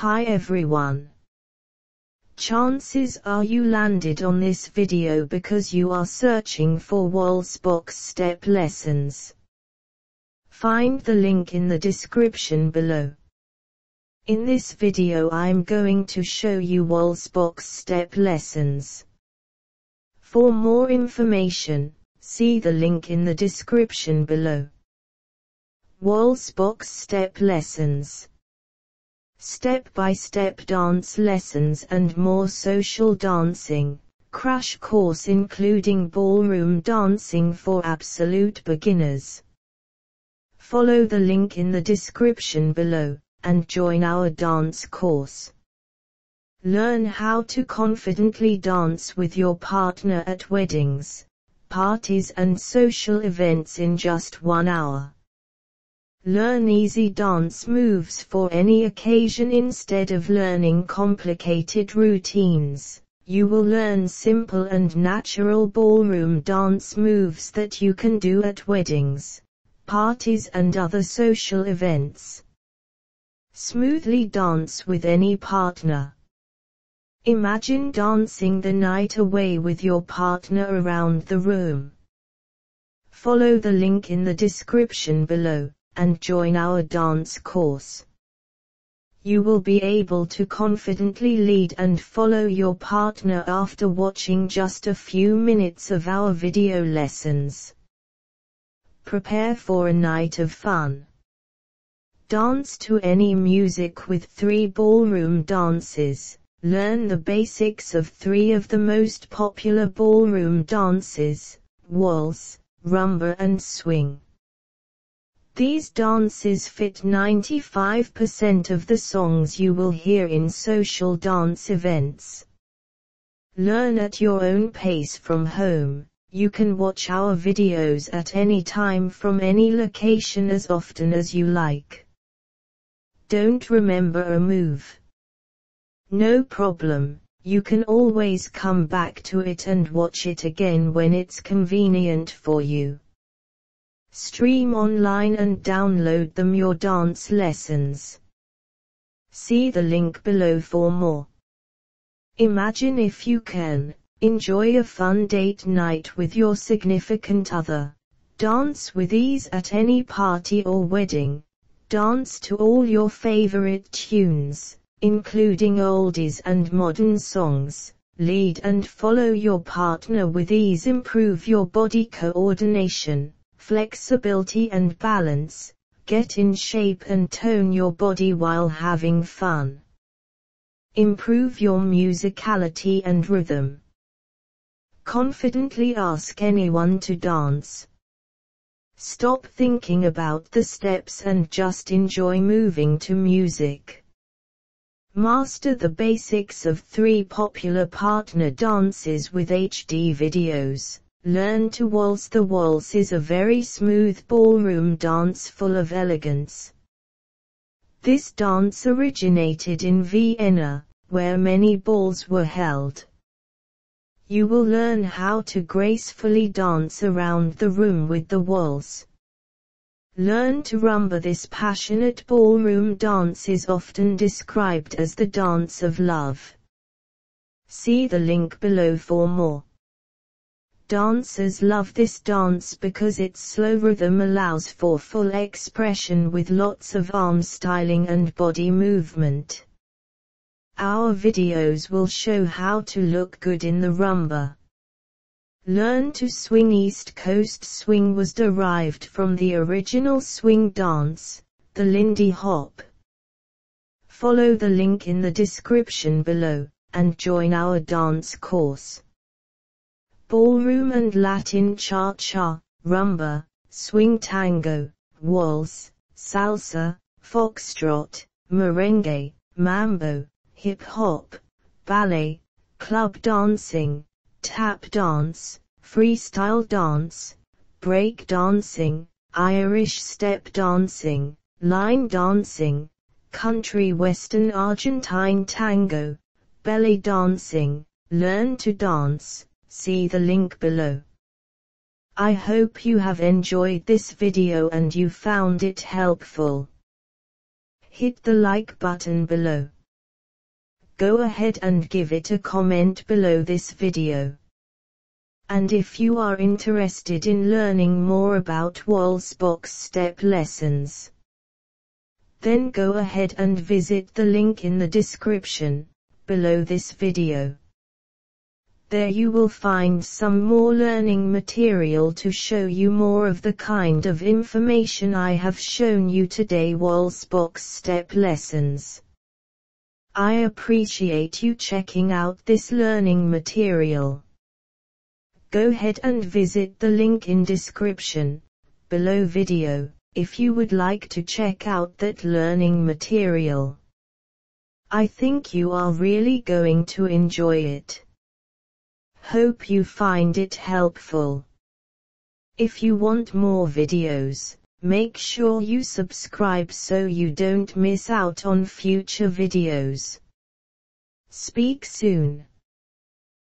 Hi everyone. Chances are you landed on this video because you are searching for waltz box step lessons. Find the link in the description below. In this video I'm going to show you waltz box step lessons. For more information, see the link in the description below. Waltz box step lessons step-by-step dance lessons and more social dancing, crash course including ballroom dancing for absolute beginners. Follow the link in the description below, and join our dance course. Learn how to confidently dance with your partner at weddings, parties and social events in just one hour. Learn easy dance moves for any occasion instead of learning complicated routines. You will learn simple and natural ballroom dance moves that you can do at weddings, parties and other social events. Smoothly dance with any partner. Imagine dancing the night away with your partner around the room. Follow the link in the description below and join our dance course. You will be able to confidently lead and follow your partner after watching just a few minutes of our video lessons. Prepare for a night of fun. Dance to any music with three ballroom dances. Learn the basics of three of the most popular ballroom dances, waltz, rumba and swing. These dances fit 95% of the songs you will hear in social dance events. Learn at your own pace from home. You can watch our videos at any time from any location as often as you like. Don't remember a move? No problem, you can always come back to it and watch it again when it's convenient for you. Stream online and download them your dance lessons. See the link below for more. Imagine if you can, enjoy a fun date night with your significant other. Dance with ease at any party or wedding. Dance to all your favorite tunes, including oldies and modern songs. Lead and follow your partner with ease improve your body coordination flexibility and balance, get in shape and tone your body while having fun. Improve your musicality and rhythm. Confidently ask anyone to dance. Stop thinking about the steps and just enjoy moving to music. Master the basics of three popular partner dances with HD videos. Learn to Waltz The waltz is a very smooth ballroom dance full of elegance. This dance originated in Vienna, where many balls were held. You will learn how to gracefully dance around the room with the waltz. Learn to rumba this passionate ballroom dance is often described as the dance of love. See the link below for more. Dancers love this dance because its slow rhythm allows for full expression with lots of arm styling and body movement. Our videos will show how to look good in the rumba. Learn to swing East Coast swing was derived from the original swing dance, the Lindy Hop. Follow the link in the description below, and join our dance course ballroom and Latin cha-cha, rumba, swing tango, waltz, salsa, foxtrot, merengue, mambo, hip-hop, ballet, club dancing, tap dance, freestyle dance, break dancing, Irish step dancing, line dancing, country western Argentine tango, belly dancing, learn to dance, see the link below. I hope you have enjoyed this video and you found it helpful. Hit the like button below. go ahead and give it a comment below this video. And if you are interested in learning more about Box step lessons, then go ahead and visit the link in the description, below this video. There you will find some more learning material to show you more of the kind of information I have shown you today Box step lessons. I appreciate you checking out this learning material. Go ahead and visit the link in description, below video, if you would like to check out that learning material. I think you are really going to enjoy it. Hope you find it helpful. If you want more videos, make sure you subscribe so you don't miss out on future videos. Speak soon.